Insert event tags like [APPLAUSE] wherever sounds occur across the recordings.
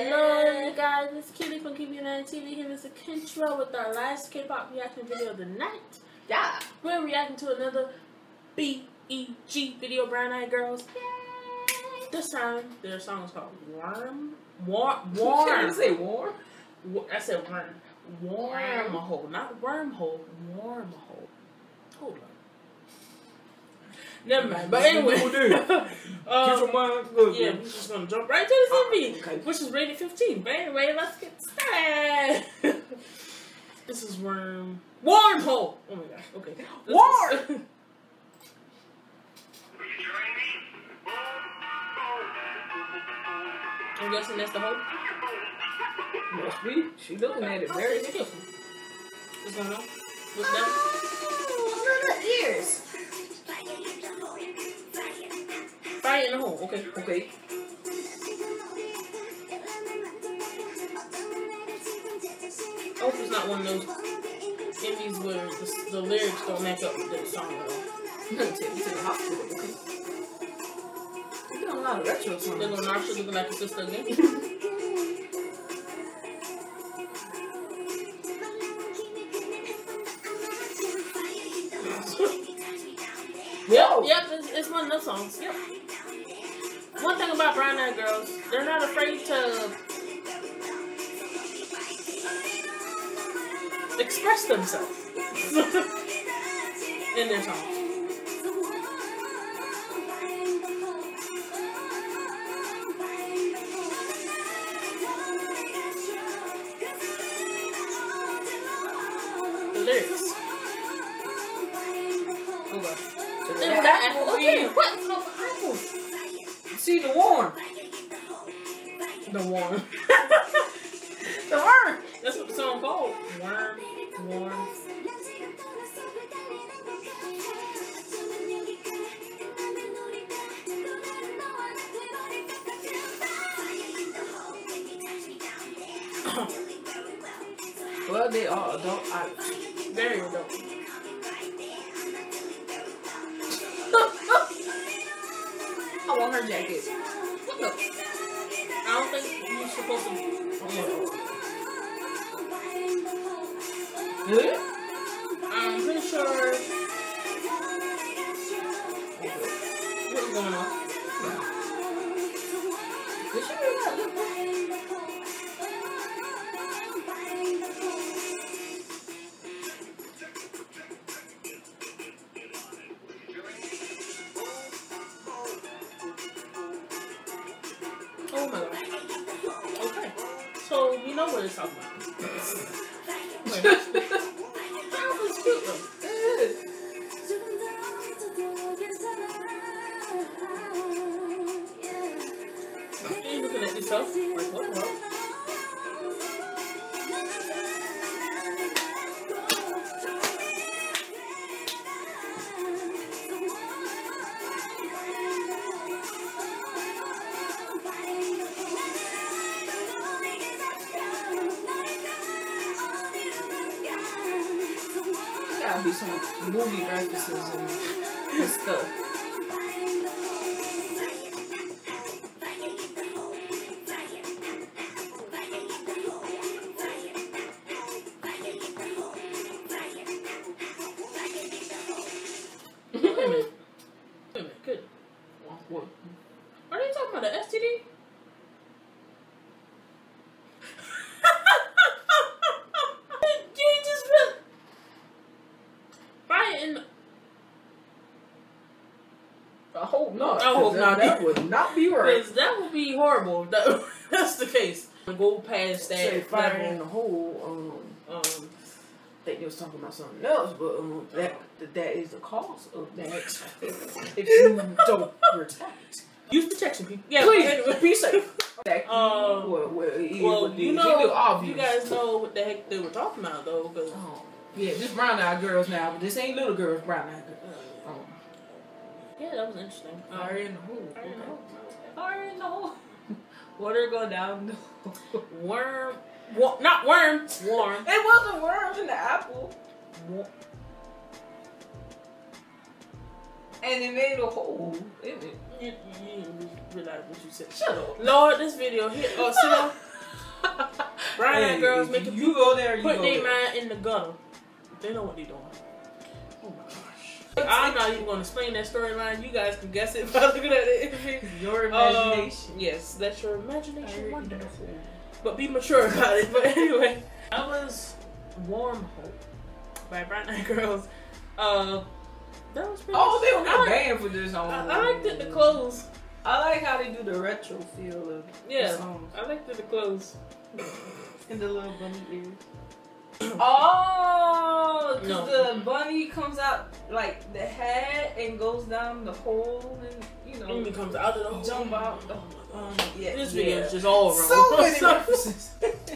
Hello, you guys. It's Kiwii from KiwiiLand TV here is Kentra with our last K-pop reaction video of the night. Yeah. We're reacting to another B-E-G video, Brown Eyed Girls. Yay! This time, their song is called Worm. [LAUGHS] Warm. Warm. You say warm? I said worm. Wormhole. Not wormhole. Wormhole. Hold on. Never mind. But anyway. [LAUGHS] um, Get your mind good. yeah, we're just gonna jump right to the MV, Okay. which is rated 15. But anyway, let's get started. [LAUGHS] this is worm. Wormhole. Oh my gosh. Okay. This Worm! is- [LAUGHS] I'm guessing that's the hole. Must be. She looking at it very Okay. What's going on? What's that? Oh, look at the ears. In the. Okay. Okay. I hope it's not one of those MVs where the, the lyrics don't match up with the song at [LAUGHS] all. Take you to the hospital, okay? You doing a lot of retro songs. gonna Narsha looking like a sister again. [LAUGHS] it's, it's one of those songs. Yep. One thing about brown eyed girls, they're not afraid to express themselves [LAUGHS] in their songs. The lyrics. Apple again. What? No, apple. See the warm. The worm. [LAUGHS] The worm. That's what the song called. Worm, worm. Well, they are adult artists. Very adult. I her jacket. What the? I don't think you're supposed to. Really? I'm pretty sure. Know what it's talking about. Wait, that's- that was cute though. You looking at yourself Be some movie references and stuff. Not. I hope that, not. That would not be right. Because that would be horrible. That, [LAUGHS] that's the case. Go past that. Say fire in the hole. Um, Um, I think they was talking about something else, but um, that that is the cause of that. [LAUGHS] if you don't protect, use protection, people. Yeah, please anyway. be safe. [LAUGHS] Um, well, you know, It look obvious. you guys know what the heck they were talking about, though, because Oh, yeah, just brown eyed girls now, but this ain't little girls brown eyed girls. Um, yeah, that was interesting. Um, fire in the hole. fire in the hole. Fire in the hole. [LAUGHS] Water go down the hole. worm, wa- not worm, warm. It wasn't worms in the apple. Wa- And it made a hole in it. You, you didn't realize what you said. Shut up. Lord, this video here. Oh, see now? Brown Eyed, girls if making you go there, you put go their mind in the gutter. They know what they're doing. I'm not even going to explain that storyline. You guys can guess it by looking at it. Your Um, imagination. yes, that's your imagination beautiful. But be mature about it. But anyway, that was Warm Hole by Brown Eyed Girls. Uh, that was pretty Oh, they were I not like- banned for this song. I, I liked it, the clothes. I like how they do the retro feel of Yeah. the song. I liked it, the clothes. And the little bunny ears. Oh, because No. the bunny comes out like the head and goes down the hole and you know And it comes out of the hole. jump out. Oh Oh, my yeah, This yeah. video is just all wrong. So many [LAUGHS] references.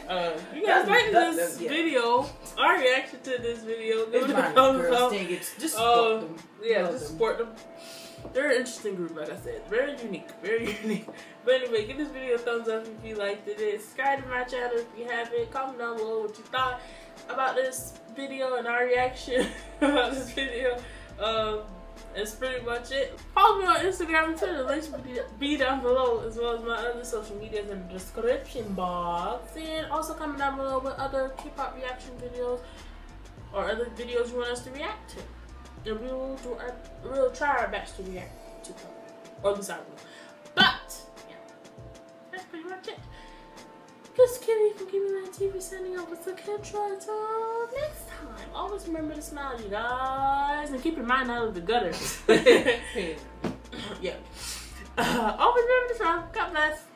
Uh, you guys That- like that- this that- yeah. video? Our reaction to this video. Give It's it my thumbs girls up. thing. It's just Uh, support them. Yeah, Love just them. support them. They're an interesting group, like I said. Very unique. Very [LAUGHS] unique. But anyway, give this video a thumbs up if you liked it. Subscribe to my channel if you haven't. Comment down below what you thought about this video and our reaction [LAUGHS] about this video. Um, that's pretty much it. Follow me on Instagram and Twitter. Links will be- be down below, as well as my other social medias in the description box. And also comment down below with other K-pop reaction videos or other videos you want us to react to. And we will do our, we'll try our best to react to them. Or at least I will. But, yeah, that's pretty much it. This is Kiwii from Give Me That TV signing off with the Kendra. Until next time, always remember to smile, you guys, and keep your mind out of the gutter. [LAUGHS] yeah. [LAUGHS] Uh, [LAUGHS] always remember to smile. God bless.